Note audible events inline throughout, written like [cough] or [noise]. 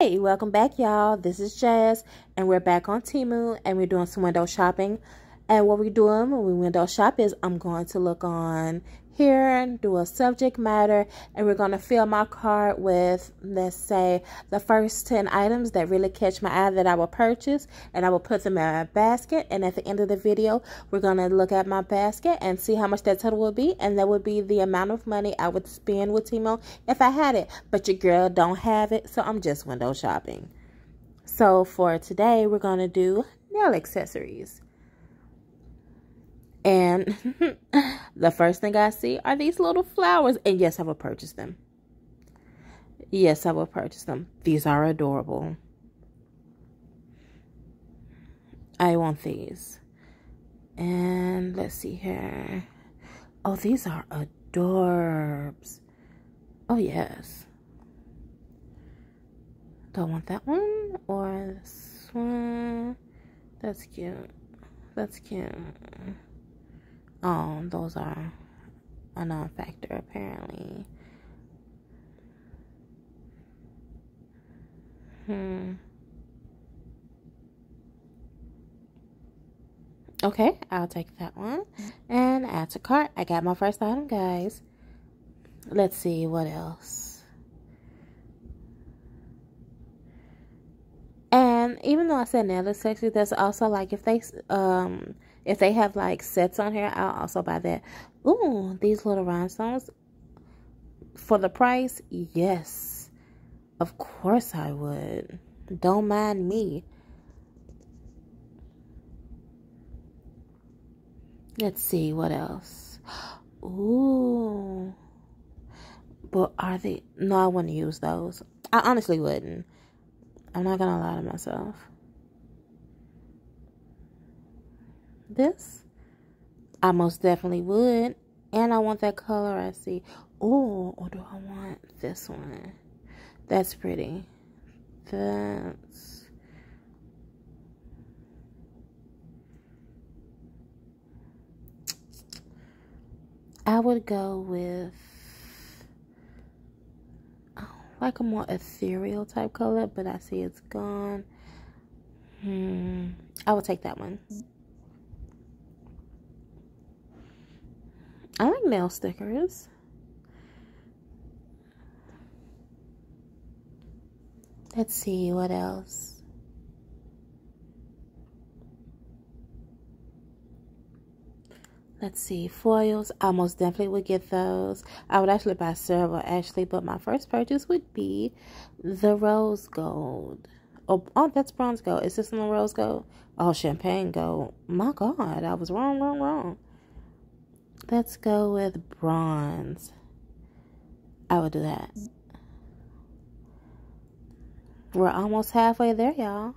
Hey, welcome back, y'all. This is Jas, and we're back on Temu, and we're doing some window shopping. And what we're doing when we window shop is I'm going to look on here and do a subject matter and we're going to fill my cart with let's say the first 10 items that really catch my eye that I will purchase and I will put them in a basket. And at the end of the video we're going to look at my basket and see how much that total will be and that would be the amount of money I would spend with Temu if I had it. But your girl don't have it so I'm just window shopping. So for today we're going to do nail accessories and [laughs] the first thing I see are these little flowers. And yes, I will purchase them. Yes, I will purchase them. These are adorable. I want these. And let's see here. Oh, these are adorbs. Oh, yes. Do I want that one or this one? That's cute. That's cute. Oh, those are a non factor apparently. Hmm. Okay, I'll take that one and add to cart. I got my first item, guys. Let's see what else. And even though I said nail is sexy, that's also like if they um if they have like sets on here, I'll also buy that. Ooh, these little rhinestones for the price, yes. Of course I would. Don't mind me. Let's see what else. Ooh. But are they? No, I wouldn't use those. I honestly wouldn't. I'm not gonna lie to myself. This? I most definitely would. And I want that color I see. Oh, or do I want this one? That's pretty. That's... I would go with oh, like a more ethereal type color, but I see it's gone. Hmm. I will take that one. I like nail stickers. Let's see what else. Let's see, foils. I most definitely would get those. I would actually buy several, actually, but my first purchase would be the rose gold. Oh, oh, that's bronze gold. Is this in the rose gold? Oh, champagne gold. My God, I was wrong, wrong, wrong. Let's go with bronze. I will do that. We're almost halfway there, y'all.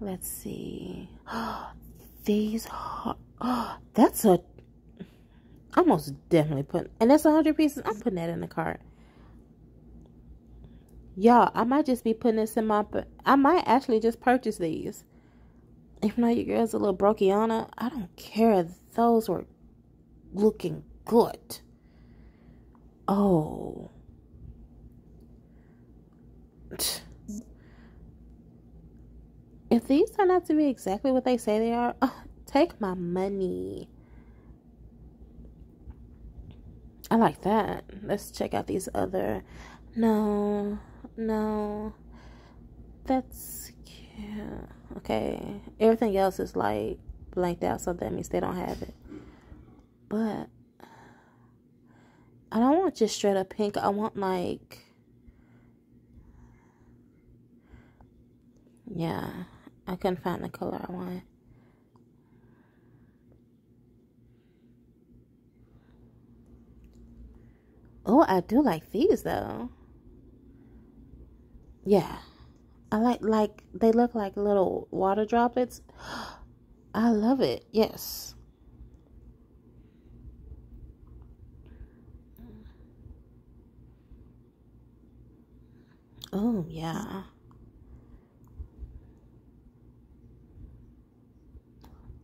Let's see. [gasps] These are, [gasps] that's a almost definitely put and that's a hundred pieces. I'm putting that in the cart. Y'all, I might just be putting this in my I might actually just purchase these. Even though your girl's a little brokiana, I don't care those were looking good. Oh. If these turn out to be exactly what they say they are, oh, take my money. I like that. Let's check out these other. No, no. That's cute. Okay. Everything else is like blanked out, so that means they don't have it. But I don't want just straight up pink. I want like yeah, I couldn't find the color I want. Oh, I do like these though. Yeah. I like like they look like little water droplets. [gasps] I love it. Yes. Oh, yeah.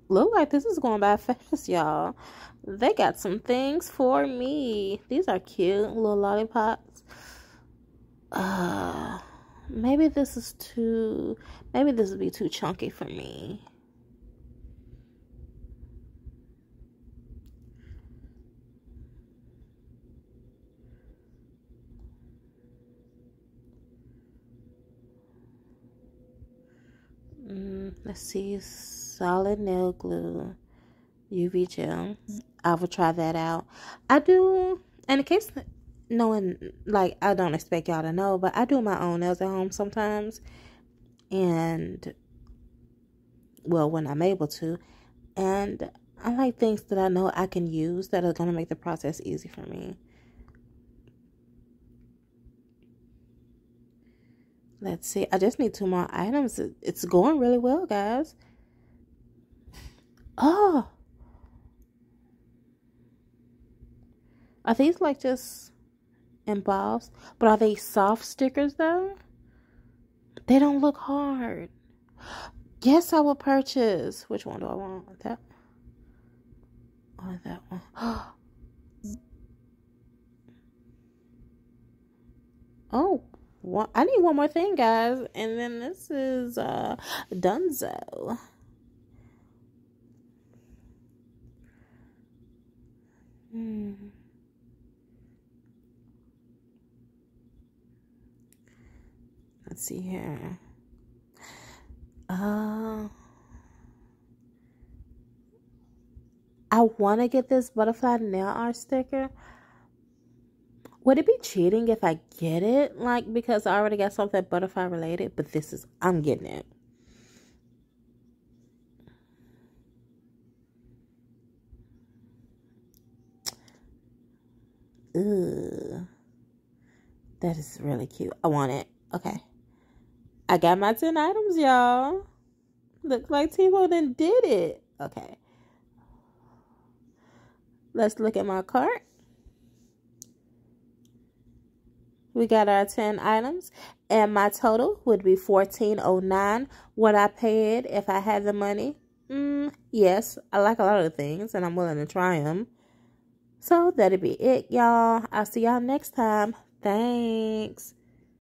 Look like this is going by fast, y'all. They got some things for me. These are cute little lollipops. Uh, maybe this is too, maybe this would be too chunky for me. Mm, let's see, solid nail glue, UV gel. I will try that out. I do, in case knowing, like, I don't expect y'all to know, but I do my own nails at home sometimes. And, well, when I'm able to. And I like things that I know I can use that are going to make the process easy for me. Let's see. I just need two more items. It's going really well, guys. Oh. Are these like just embossed? But are they soft stickers though? They don't look hard. Yes, I will purchase. Which one do I want? That or that one? [gasps] Oh, one, I need one more thing, guys. And then this is uh Dunzo. Hmm. Let's see here. Uh, I want to get this butterfly nail art sticker. Would it be cheating if I get it? Like, because I already got something butterfly related, but this is, I'm getting it. Ugh. That is really cute. I want it. Okay. I got my 10 items, y'all. Looks like Temu then did it. Okay. Let's look at my cart. We got our 10 items. And my total would be 1409 What I paid if I had the money? Mm, yes, I like a lot of the things and I'm willing to try them. So that'll be it, y'all. I'll see y'all next time. Thanks.